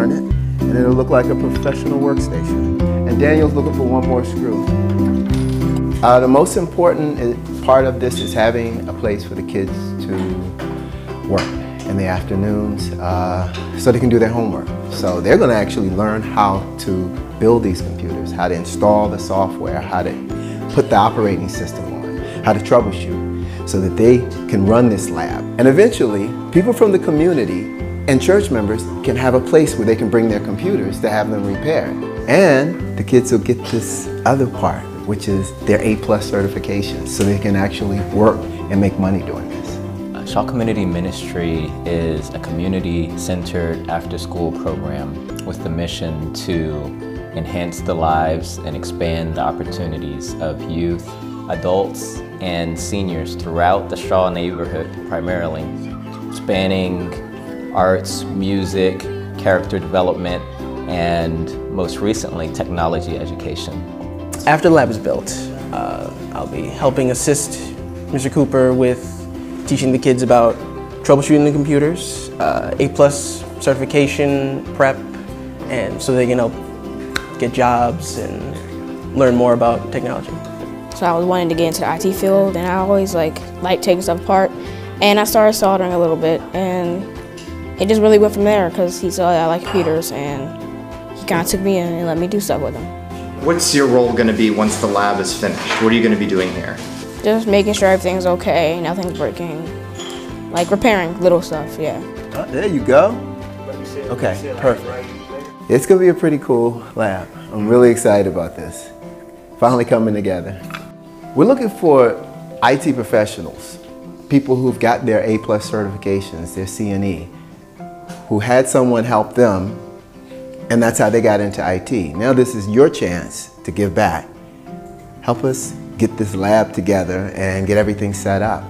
and it'll look like a professional workstation. And Daniel's looking for one more screw. Uh, the most important part of this is having a place for the kids to work in the afternoons uh, so they can do their homework. So they're going to actually learn how to build these computers, how to install the software, how to put the operating system on, how to troubleshoot so that they can run this lab. And eventually, people from the community and church members can have a place where they can bring their computers to have them repaired. And the kids will get this other part, which is their A plus certification, so they can actually work and make money doing this. Uh, Shaw Community Ministry is a community-centered after-school program with the mission to enhance the lives and expand the opportunities of youth, adults, and seniors throughout the Shaw neighborhood primarily, spanning arts, music, character development, and most recently, technology education. After the lab is built, uh, I'll be helping assist Mr. Cooper with teaching the kids about troubleshooting the computers, uh, A-plus certification prep, and so they can help get jobs and learn more about technology. So I was wanting to get into the IT field, and I always like like taking stuff apart, and I started soldering a little bit, and it just really went from there because he saw I like computers and he kind of took me in and let me do stuff with him. What's your role going to be once the lab is finished? What are you going to be doing here? Just making sure everything's okay, nothing's breaking, like repairing little stuff, yeah. Oh, there you go. Okay, perfect. It's going to be a pretty cool lab. I'm really excited about this. Finally coming together. We're looking for IT professionals, people who've got their A plus certifications, their CNE, who had someone help them, and that's how they got into IT. Now this is your chance to give back. Help us get this lab together and get everything set up.